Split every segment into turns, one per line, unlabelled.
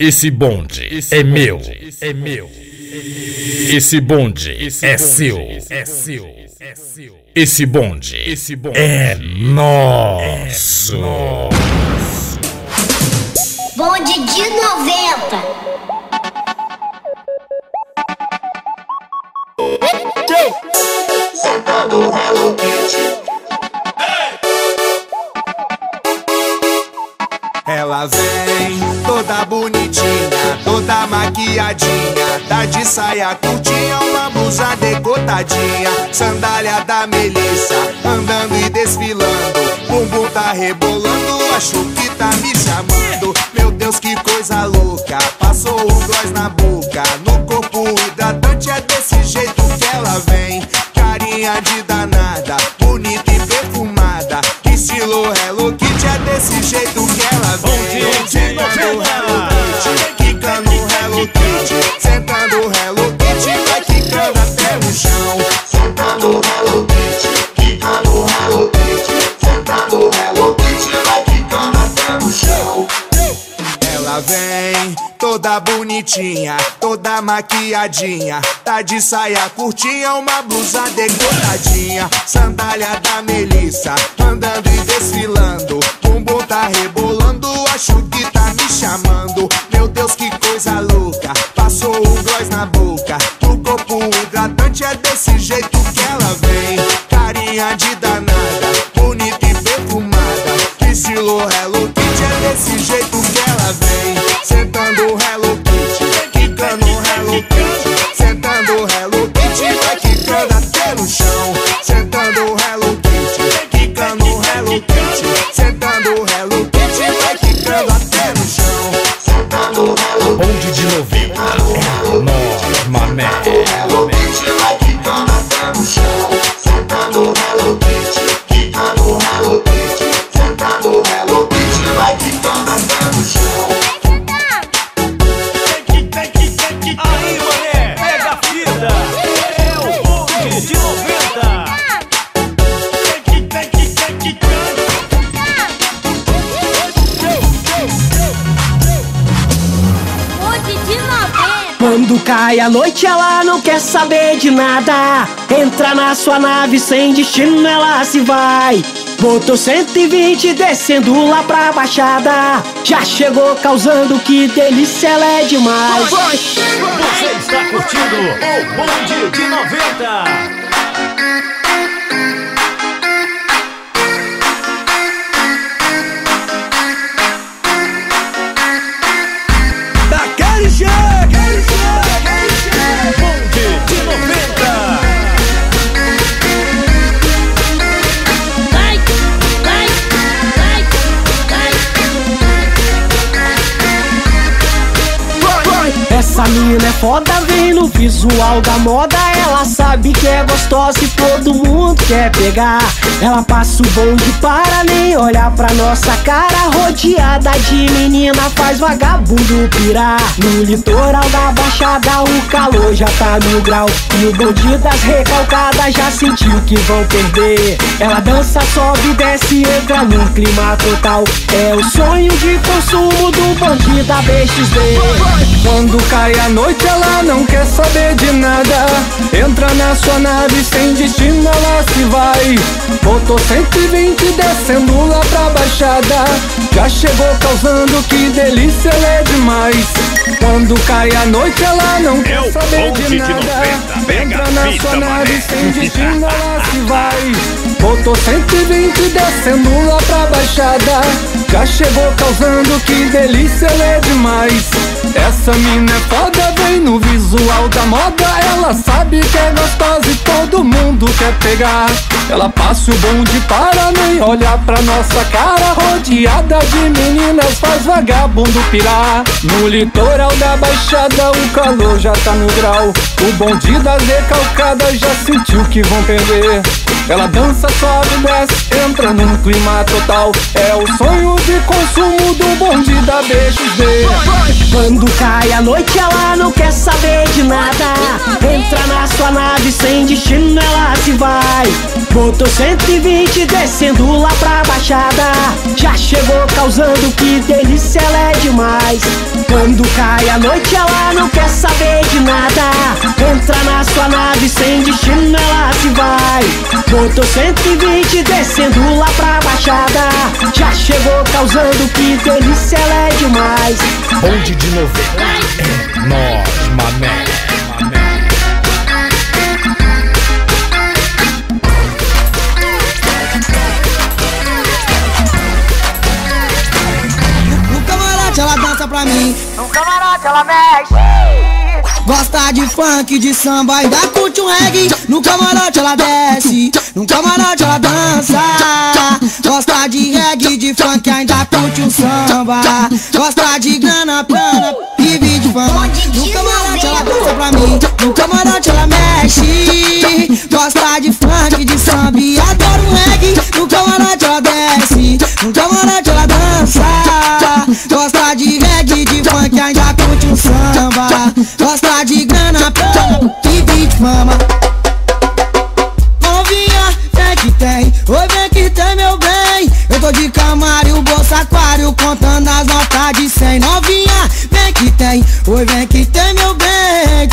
Esse bonde é meu, é meu. Esse bonde é seu, é seu, é seu. Esse bonde é nosso.
Bonde de 90.
Sentado Hello Kitty.
Ela vem toda bonitinha, toda maquiadinha Tá de saia curtinha, uma blusa decotadinha Sandália da Melissa, andando e desfilando Bumbum tá rebolando, acho que tá me chamando. Meu Deus, que coisa louca, bonitinha, toda maquiadinha. Tá de saia curtinha, uma blusa decotadinha Sandália da Melissa, andando e desfilando. Bumbum tá rebolando, acho que tá me chamando. Meu Deus, que coisa louca, passou o gloss na boca. No corpo hidratante é desse jeito que ela vem. Carinha de
90 é nós, mané.
Hello Kitty. Vai quicando até no chão. Sentado Hello Kitty.
90.
Quando cai a noite, ela não quer saber de nada. Entra na sua nave sem destino, ela se vai. Botou 120 descendo lá pra baixada. Já chegou causando que delícia, ela é demais.
Você está curtindo o bonde de 90.
Essa mina é foda, vem no visual da moda. Ela sabe que é gostosa e todo mundo quer pegar. Ela passa o bonde para nem olhar pra nossa cara. Rodeada de menina, faz vagabundo pirar. No litoral da baixada, o calor já tá mil grau. E o bonde das recalcadas já sentiu que vão perder. Ela dança, sobe, desce, entra num clima total. É o sonho de consumo do bonde da BXD.
Quando cai a noite ela não quer saber de nada. Entra na sua nave sem destino ela se vai. Botou 120 descendo lá pra baixada. Já chegou causando que delícia ela é demais. Quando cai a noite ela não
É
quer
o
saber de
de
nada.
90. Pega
Entra na sua nave
mané.
sem destino ela se vai. Botou 120 descendo lá pra baixada. Já chegou causando que delícia ela é demais Essa mina é foda, vem no visual da moda. Ela sabe que é gostosa e todo mundo quer pegar. Ela passa o bonde para nem olhar pra nossa cara. Rodeada de meninas faz vagabundo pirar. No litoral da baixada o calor já tá no grau. O bonde das recalcadas já sentiu que vão perder. Ela dança, sobe, desce, entra num clima total. É o sonho de consumo do bonde da BXD
Quando cai a noite, ela não quer saber de nada. Entra na sua nave sem destino, ela se vai. Botou 120 descendo lá pra baixada. Já chegou causando que delícia, ela é demais. Quando cai a noite ela não quer saber de nada Entra na sua nave sem destino ela se vai Botou 120 descendo lá pra baixada Já chegou causando que delícia ela é demais
Bonde de 90. É nós, mané.
Pra mim.
No camarote ela mexe.
Gosta de funk, de samba, ainda curte um reggae. No camarote ela desce, no camarote ela dança. Gosta de reggae, de funk, ainda curte um samba. Gosta de grana, plana, vive de fama. No camarote ela dança pra mim, no camarote ela mexe. Gosta de funk, de samba, e adora um reggae. No camarote ela desce, no camarote ela dança. Gosta de grana, vive de fama. Novinha, vem que tem, oi vem que tem meu bem. Eu tô de camário, bolsa aquário, contando as notas de cem. Novinha, vem que tem, oi vem que tem meu bem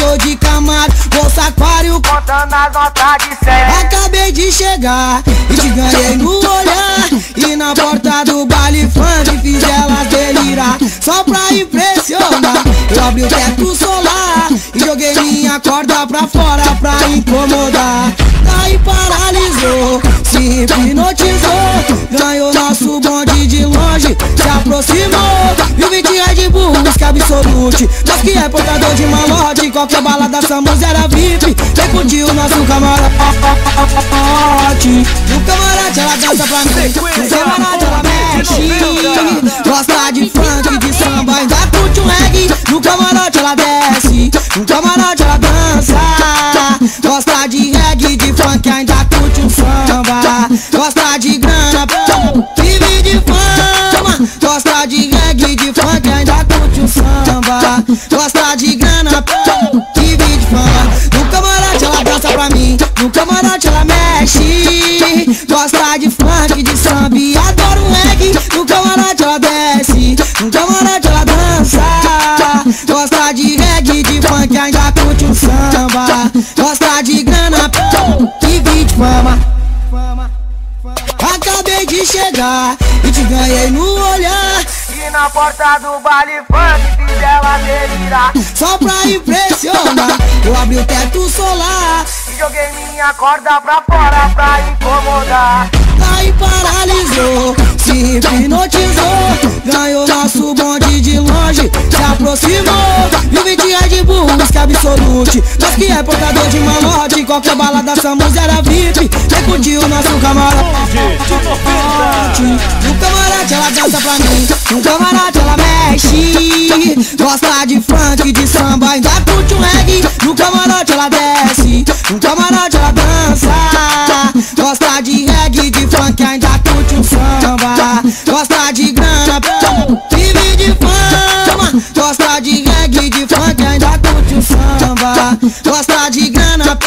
Tô de camário, bolsa aquário,
Contando as notas de cem.
Acabei de chegar e te ganhei no olhar. E na porta do baile funk fiz elas delirar. Só pra impressionar Eu abri o teto solar. E joguei minha corda pra fora pra incomodar. Daí paralisou, se hipnotizou. Ganhou nosso bonde de longe, se aproximou. E o 20 Red Bull, música absolute. Nós que é portador de malote Qualquer balada, Samus era VIP. Vem curtir o nosso camarote? No camarote ela dança pra mim. No camarote ela mexe. Gosta de funk, de samba Ainda curte um reggae. No camarote ela desce. No camarote ela dança. Gosta de reggae, de funk Ainda curte um samba. Gosta de grana, vive de fama. Gosta de reggae, de funk Ainda curte um samba. Gosta de grana, vive de fama No camarote ela dança pra mim. No camarote ela mexe. Gosta de funk, de samba adora um reggae. No camarote ela desce. No camarote ela dança. Gosta de reggae, de funk Ainda curte um samba. Gosta de grana, vive de fama. Acabei de chegar e te ganhei no olhar
na porta do baile funk fiz ela delirar.
Só pra impressionar Eu abri o teto solar
E joguei minha corda pra fora pra incomodar.
Aí paralisou, se hipnotizou Ganhou nosso bonde de longe, se aproximou. E o 20 Red Bull, música absolute. Nós que é portador de malote Qualquer balada, Samus era VIP. Vem nosso camarote. No camarote ela dança pra mim. No camarote ela mexe. Gosta de funk, de samba Ainda curte um reggae. No camarote ela desce. No camarote ela dança. Gosta de reggae, de funk Ainda samba. Gosta de grana, vive de fama. Gosta de reggae, de funk Ainda curte um samba. Gosta de grana,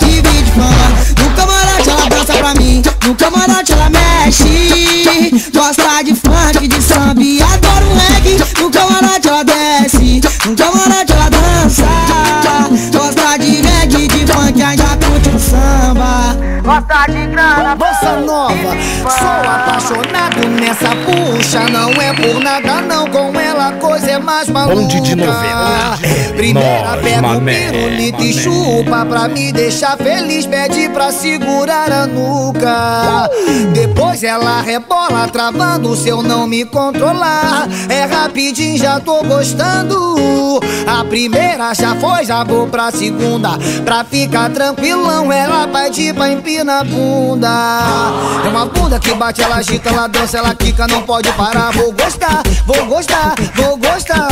vive de fama. No camarote ela dança pra mim. No camarote ela mexe. Gosta de funk, de samba. Adora um reggae. No camarote ela desce. No camarote ela dança Gosta de
grana,
Bossa nova, sou apaixonado nessa puxa. Não é por nada, não. Com ela a coisa é mais maluca.
Bonde de 90. É
Primeira pega o pirulito e chupa pra me deixar feliz. Pede pra segurar a nuca. Depois ela rebola, travando se eu não me controlar. É rapidinho, já tô gostando. A primeira já foi, já vou pra segunda. Pra ficar tranquilão, ela pede pra empina a bunda. É uma bunda que bate, ela agita, ela dança, ela quica, não pode parar. Vou gostar, vou gostar, vou gostar.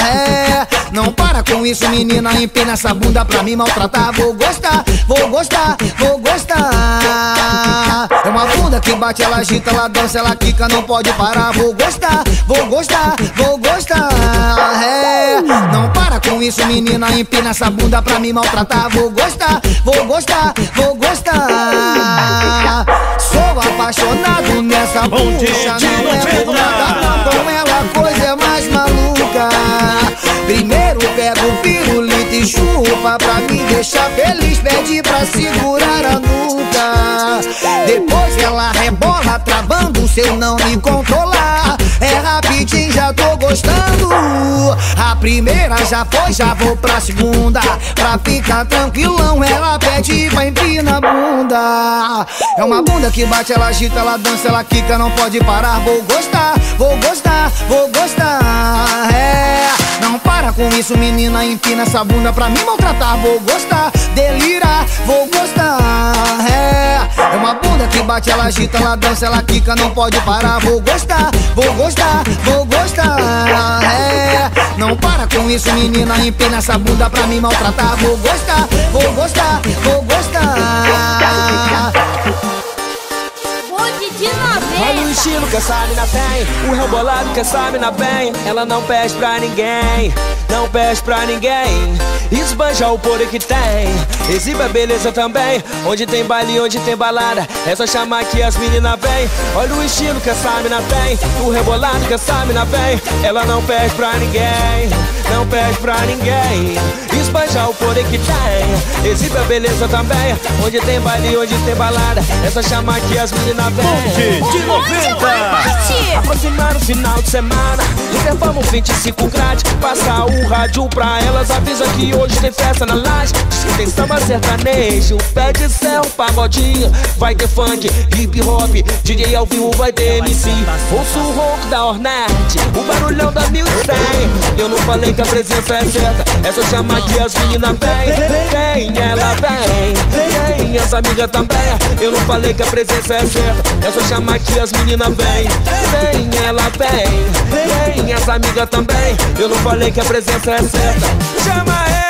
É, não para com isso, menina. Empina essa bunda pra me maltratar. Vou gostar, vou gostar, vou gostar. É uma bunda que bate, ela agita, ela dança, ela quica, não pode parar. Vou gostar, vou gostar, vou gostar. É, não para com isso, menina. Empina essa bunda pra me maltratar. Vou gostar, vou gostar, vou gostar. Apaixonado nessa puxa, não é
noventa.
nada. Com ela coisa é mais maluca. Primeiro pega o pirulito e chupa pra me deixar feliz. Pede pra segurar a nuca. Depois ela rebola, travando se eu não me controlar. É rapidinho, já tô gostando. A primeira já foi, já vou pra segunda. Pra ficar tranquilão, ela pede pra empinar a bunda. É uma bunda que bate, ela agita, ela dança, ela quica, não pode parar. Vou gostar, vou gostar, vou gostar. É, não para com isso, menina, empina essa bunda pra me maltratar. Vou gostar, delirar, vou gostar. É, é uma bunda que bate, ela agita, ela dança, ela quica, não pode parar. Vou gostar, vou gostar, vou gostar. É, não para com isso, menina, empina essa bunda pra me maltratar. Vou gostar, vou gostar, vou gostar.
Bonde de
Olha o
90.
Estilo que essa mina tem. O rebolado que essa mina vem Ela não pede pra ninguém Não pede pra ninguém. Esbanja o poder que tem. Exibe a beleza também. Onde tem baile, onde tem balada. É só chamar que as meninas vêm Olha o estilo que essa mina tem. O rebolado que essa mina vem Ela não pede pra ninguém Não pede pra ninguém. Esbanja o poder que tem. Exibe a beleza também. Onde tem baile, onde tem balada. É só chamar que as meninas vêm
de 90.
Aproximar o final de semana. Reservamos 25 grades. Passa o rádio pra elas. Avisa que hoje tem festa na laje. Diz tem samba sertanejo. Pé de céu, pagodinho. Vai ter funk, hip hop. DJ ao vivo vai ter MC Ouço o ronco da Hornet. O barulhão da 1100 Eu não falei que a presença é certa. É só chamar que as meninas. Vêm Vem, ela vem. Vem, as amigas também. Eu não falei que a presença é certa. É só chamar que as meninas. Vêm Vem, ela vem. Vem, as amigas também. Eu não falei que a presença é certa. Chama ela.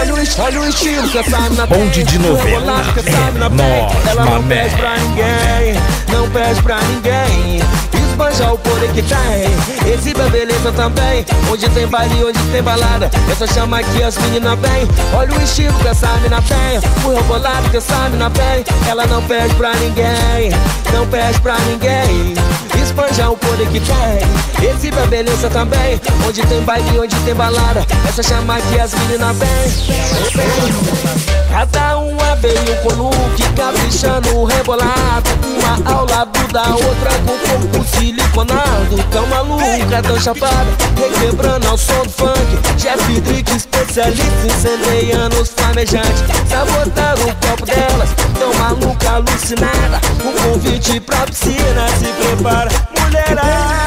Olha o, olha o estilo que essa mina tem.
Bonde de
O
90.
rebolado que essa mina
É nós,
Ela não
mané.
pede pra ninguém. Não pede pra ninguém. Esbanja o poder que tem. Exibe a beleza também. Onde tem baile, onde tem balada. Só chamar que as meninas vêm Olha o estilo que essa mina tem. O rebolado que essa mina tem. Ela não pede pra ninguém. Não pede pra ninguém. Espanja o poder que tem. Exibe a beleza também. Onde tem baile, onde tem balada. Só chamar que as meninas vêm Cada uma veio com look caprichando rebolado. Uma ao lado da outra com corpo siliconado Tão maluca, tão chapada Requebrando ao som do funk. Jeff Drake, especialista incendiando os flamejantes. Sabotando o copo delas Tão maluca, alucinada. Um convite pra piscina Se prepara,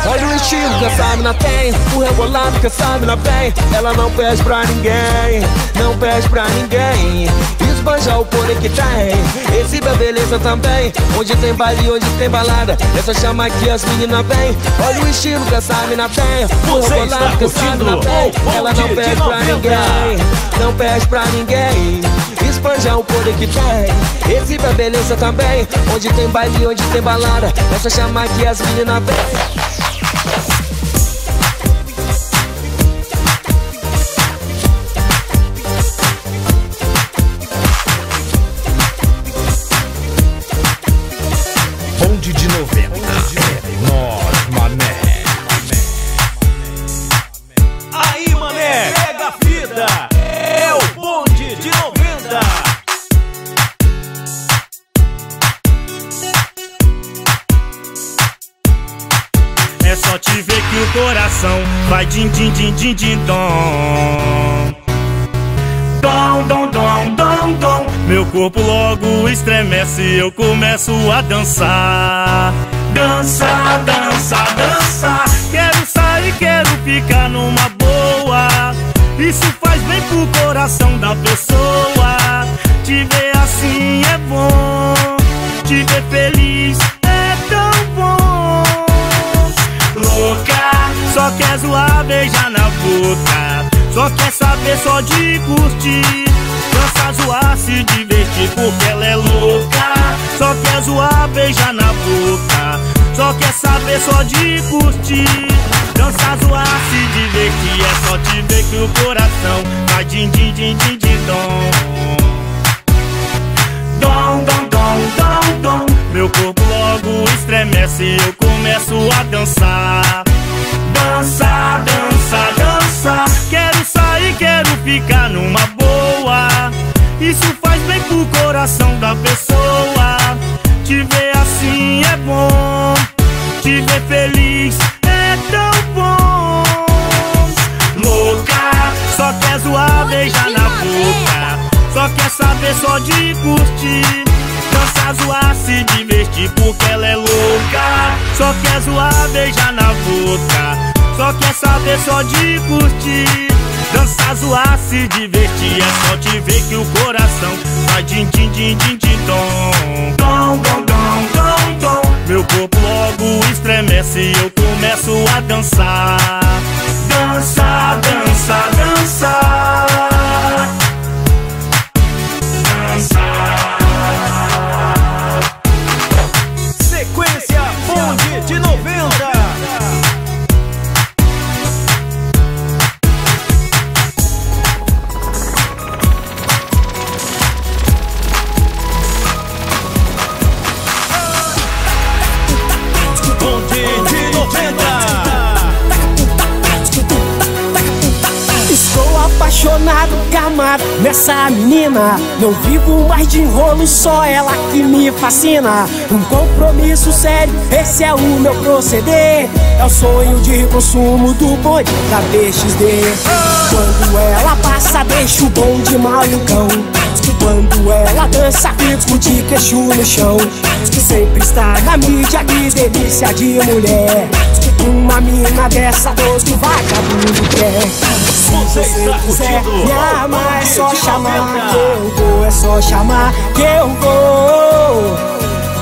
Olha o estilo que essa mina tem. O rebolado que essa mina vem. Ela não pede pra ninguém Não pede pra ninguém. Esbanja o poder que tem. Exibe a beleza também. Onde tem baile, onde tem balada. É só chamar que as meninas vêm. Olha o estilo que essa mina tem O
Você
rebolado que essa mina tem Ela não pede
de
pra
90.
ninguém Não pede pra ninguém. Espanja o poder que tem. Exibe a beleza também. Onde tem baile, onde tem balada. É só chamar que as meninas vêm
Yes. Yes. Yes. Eu começo a dançar. Dançar, dançar, dançar. Quero sair, quero ficar numa boa. Isso faz bem pro coração da pessoa. Te ver assim é bom. Te ver feliz é tão bom louca Só quer zoar, beijar na boca Só quer saber só de curtir Dança, zoar, se divertir porque ela é louca Só quer zoar, beijar na boca. Só quer saber só de curtir. Dança, zoar, se divertir É só te ver que o coração vai din din din din din dom. Dom, dom, dom, dom, dom porque ela é louca. Só quer zoar, beijar na boca. Só quer saber só de curtir. Dançar, zoar, se divertir. É só te ver que o coração vai din din din din din dom. Meu corpo logo estremece e eu começo a dançar.
Apaixonado, gamado nessa menina. Não vivo mais de enrolo, só ela que me fascina. Um compromisso sério, esse é o meu proceder. É o sonho de consumo do bonde da BXD. Quando ela passa, deixa o bonde malucão. Quando ela dança, fico de queixo no chão. Sempre está na mídia, que delícia de mulher. Uma mina dessa, todo vagabundo quer. Se você quiser me amar, é só chamar que eu vou. É só chamar que eu vou.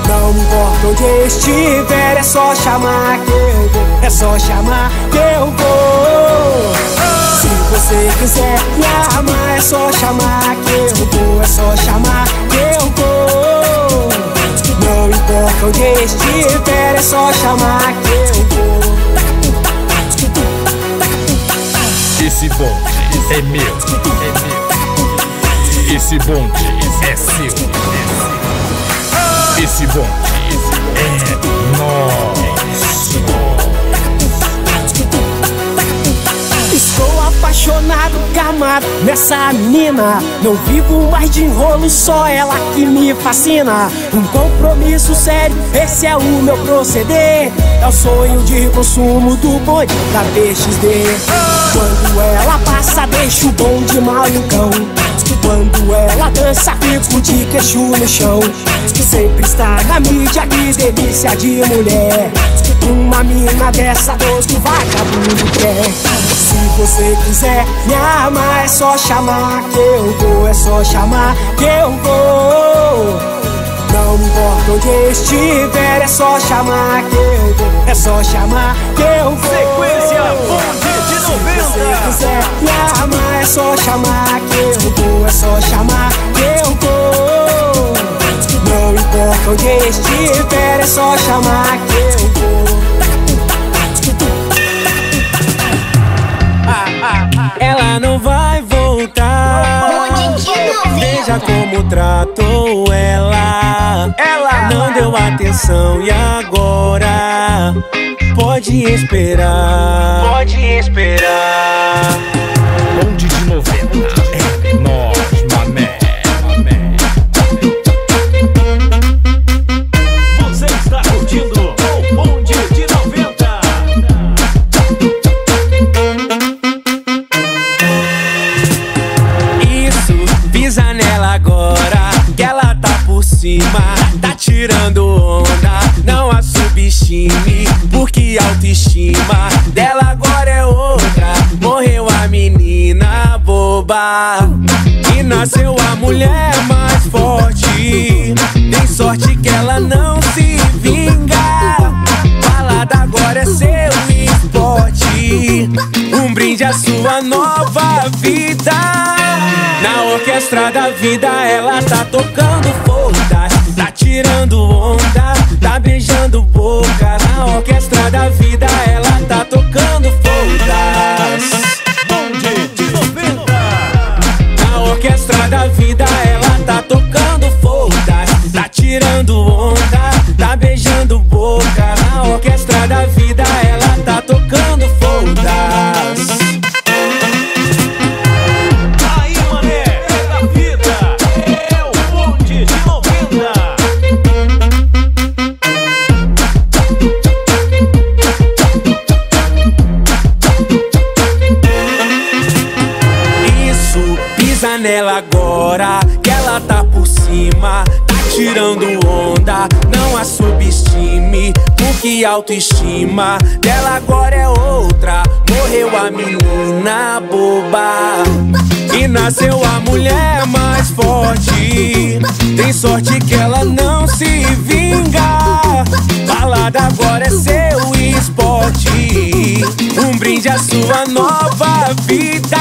Não importa onde estiver, é só chamar que eu vou. É só chamar que eu vou. Se você quiser me amar, é só chamar que eu vou. É só chamar que eu vou. Não importa onde estiver, é só chamar que eu vou.
Esse bonde é meu, é meu. Esse bonde é seu. Esse bonde é nosso.
Apaixonado, gamado nessa menina. Não vivo mais de enrolo, só ela que me fascina. Um compromisso sério, esse é o meu proceder. É o sonho de consumo do bonde da BXD. Quando ela passa, deixa o bonde malucão. Quando ela dança, fico de queixo no chão. Sempre está na mídia, que delícia de mulher. Uma mina dessa, todo vagabundo quer. Se você quiser me amar, é só chamar que eu vou. É só chamar que eu vou. Não importa onde estiver, é só chamar que eu vou. É só chamar que eu vou.
Sequência Bonde de
Se você
90.
quiser me amar, é só chamar que eu vou. É só chamar que eu vou. Não importa onde estiver, é só chamar que eu vou.
90.
Veja como tratou ela. Ela não deu atenção e agora pode esperar. Pode esperar.
Bonde de 90
boba e nasceu a mulher mais forte. Tem sorte que ela não se vinga. Balada agora é seu esporte. Um brinde à sua nova vida. Na orquestra da vida ela tá tocando foda, tá tirando onda, tá beijando boca. Na orquestra da vida ela agora, que ela tá por cima. Tá tirando onda, não a subestime. Porque a autoestima dela agora é outra. Morreu a menina boba. E nasceu a mulher mais forte. Tem sorte que ela não se vinga. Balada agora é seu esporte. Um brinde à sua nova vida.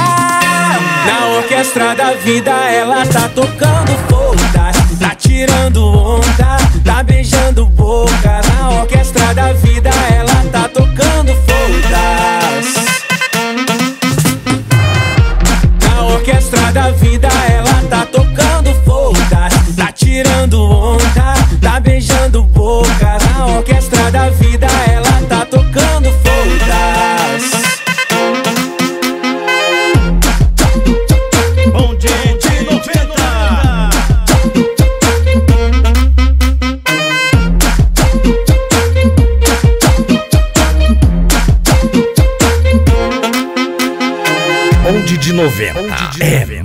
Na orquestra da vida ela tá tocando foda-se. Tá tirando onda, tá beijando boca. Na orquestra da vida ela tá tocando foda-se. Na orquestra da vida ela tá tocando foda-se. Tá tirando onda, tá beijando boca. Na orquestra da vida ela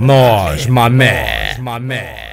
nós, mamé. Mamé. Mamé.